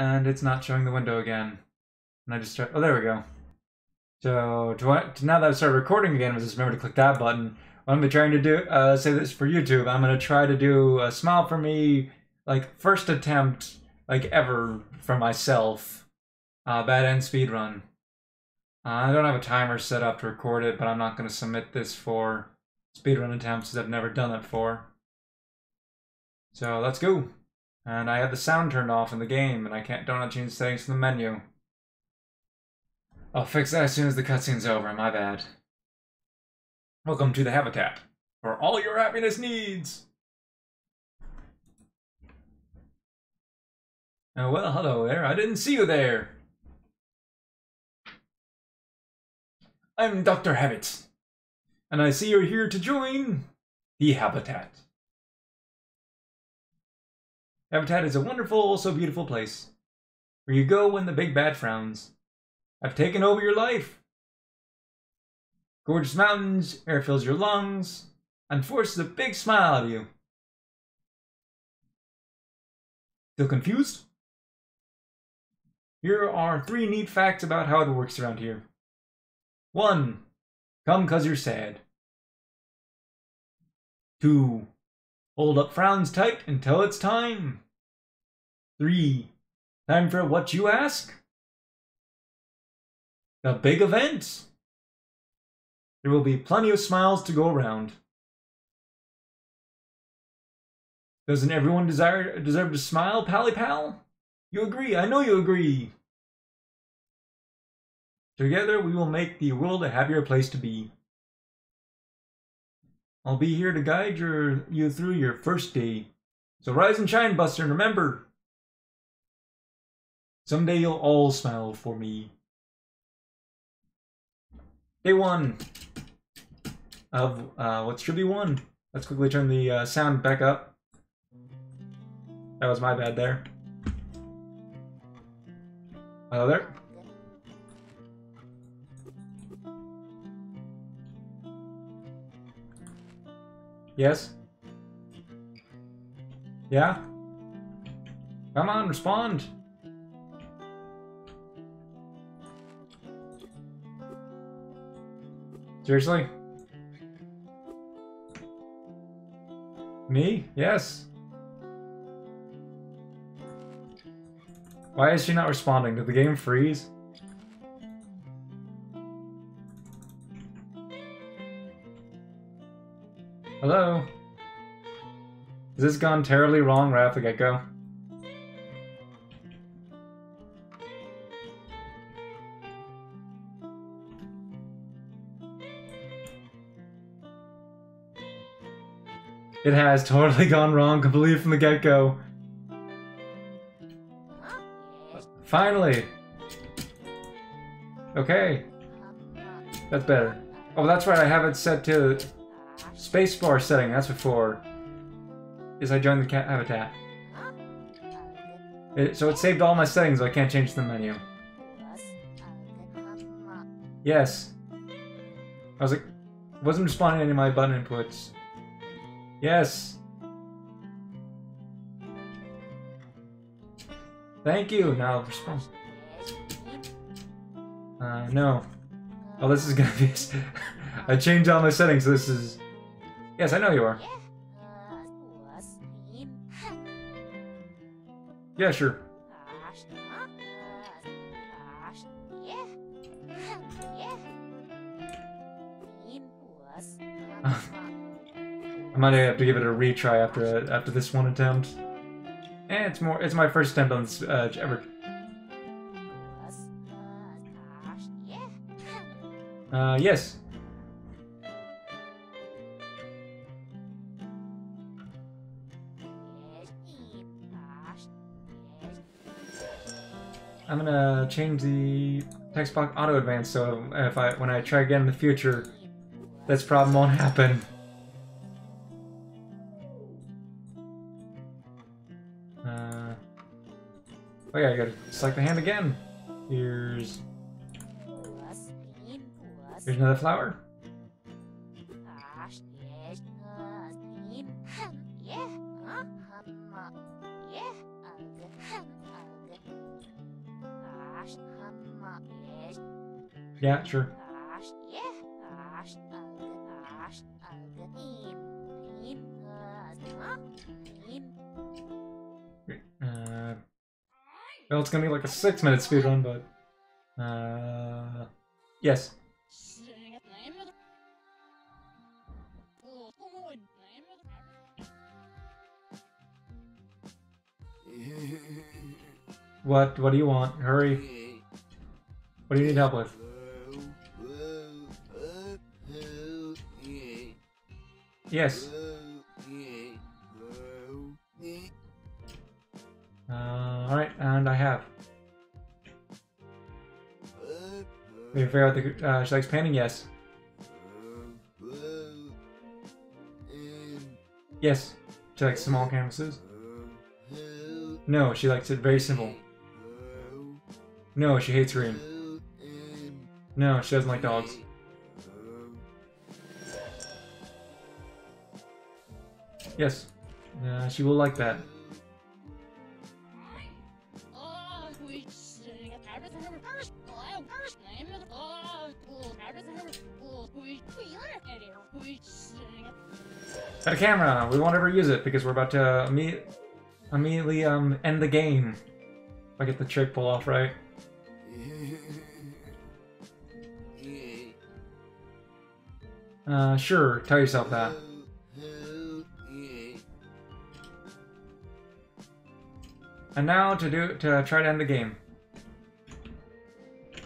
and it's not showing the window again. And I just try. Oh, there we go. So to, I, now that I've started recording again, I just remember to click that button. What I'm trying to do, uh, say this for YouTube. I'm gonna try to do a smile for me, like first attempt, like ever for myself. Uh, bad end speed run. Uh, I don't have a timer set up to record it, but I'm not gonna submit this for speedrun attempts, I've never done it for. So let's go. And I had the sound turned off in the game, and I can't don't change settings in the menu. I'll fix that as soon as the cutscene's over, my bad. Welcome to the Habitat, for all your happiness needs! Oh, well, hello there, I didn't see you there! I'm Dr. Habit, and I see you're here to join the Habitat. Habitat is a wonderful, also beautiful place, where you go when the big bad frowns. I've taken over your life. Gorgeous mountains, air fills your lungs, and forces a big smile out of you. Still confused? Here are three neat facts about how it works around here. 1. Come cause you're sad. 2. Hold up frowns tight until it's time. 3. Time for what you ask? A big event. There will be plenty of smiles to go around. Doesn't everyone desire deserve to smile, Pally Pal? You agree, I know you agree. Together we will make the world a happier place to be. I'll be here to guide your, you through your first day. So rise and shine, Buster, and remember, someday you'll all smile for me. Day one of uh, what should be one. Let's quickly turn the uh, sound back up. That was my bad there. Hello there. Yes? Yeah? Come on, respond. Seriously? Me? Yes. Why is she not responding? Did the game freeze? Hello? Has this gone terribly wrong right off the get-go? It has totally gone wrong completely from the get-go. Finally! Okay. That's better. Oh, that's right, I have it set to spacebar setting, that's before. Is I joined the cat habitat. It, so it saved all my settings, so I can't change the menu. Yes. I was like, wasn't responding to any of my button inputs. Yes. Thank you. Now respond. Uh, no. Oh, this is gonna be. I changed all my settings. So this is. Yes, I know you are. Yeah, sure. I might have to give it a retry after after this one attempt. And it's more it's my first attempt on this uh, ever. Uh, yes. I'm gonna change the text box auto advance so if I when I try again in the future, this problem won't happen. Oh, okay, I gotta select the hand again. Here's... Here's another flower. Yeah, sure. Well, it's gonna be like a six minute speed run, but. Uh, yes. What? What do you want? Hurry. What do you need help with? Yes. We figure out the. Uh, she likes painting? Yes. Yes. She likes small canvases? No, she likes it very simple. No, she hates green. No, she doesn't like dogs. Yes. Uh, she will like that. Got a camera! We won't ever use it because we're about to imme immediately um, end the game. If I get the trick pull off right. Uh, sure, tell yourself that. And now to do to try to end the game.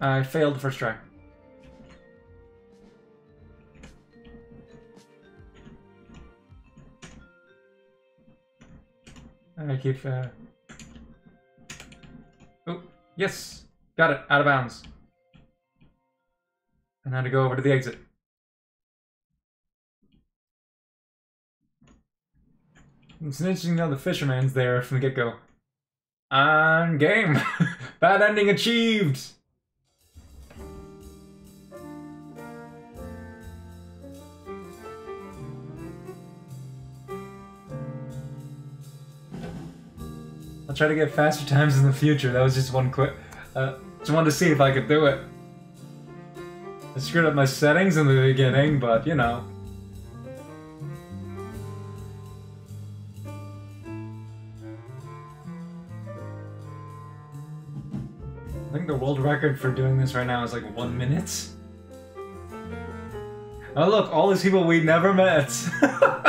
I failed the first try. I keep. Uh... Oh, yes, got it. Out of bounds. And now to go over to the exit. It's interesting know the fisherman's there from the get-go. On game! Bad ending achieved! Try to get faster times in the future. That was just one quick... Uh, just wanted to see if I could do it. I screwed up my settings in the beginning, but you know. I think the world record for doing this right now is like one minute. Oh look, all these people we never met.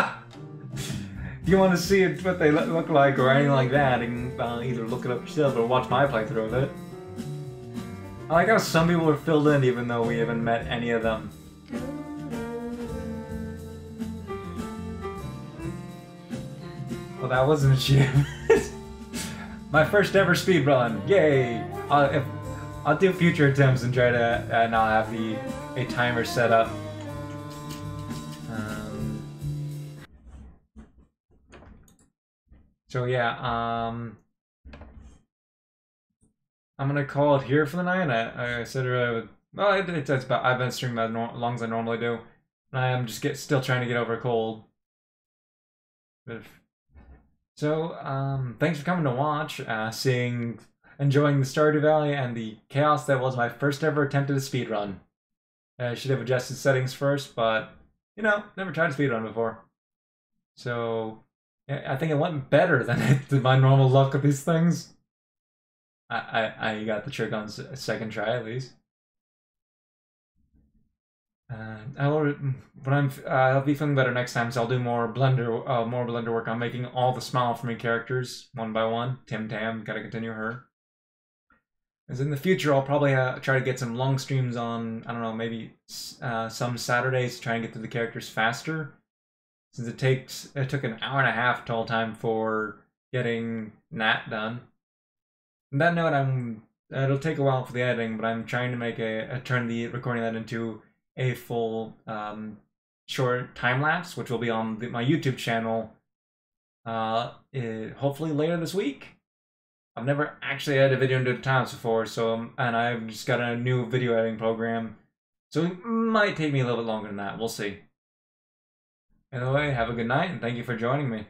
you want to see it, what they look like or anything like that, you can uh, either look it up yourself or watch my playthrough of it. I like how some people are filled in even though we haven't met any of them. Well, that was an achievement. My first ever speed run! Yay! I'll, if, I'll do future attempts and try to uh, not have the a timer set up. So yeah, um, I'm gonna call it here for the night. I, I said earlier, well, it, it's about I've been streaming as long as I normally do, and I am just get still trying to get over a cold. So, um, thanks for coming to watch, uh, seeing, enjoying the Stardew Valley and the chaos that was my first ever attempt at a speed run. I should have adjusted settings first, but you know, never tried a speed run before. So, I think it went better than, than my normal luck with these things. I, I, I got the trick on second try at least. Uh, I'll when I'm uh, I'll be feeling better next time, so I'll do more blender uh, more blender work on making all the smile for me characters one by one. Tim Tam, gotta continue her. As in the future, I'll probably uh, try to get some long streams on I don't know maybe uh, some Saturdays to try and get to the characters faster, since it takes it took an hour and a half total time for getting that done. On that note, I'm it'll take a while for the editing, but I'm trying to make a, a turn the recording that into a full um, short time lapse, which will be on the, my YouTube channel. Uh, it, hopefully later this week. I've never actually had a video into the times before, so um, and I've just got a new video editing program, so it might take me a little bit longer than that. We'll see. Anyway, have a good night, and thank you for joining me.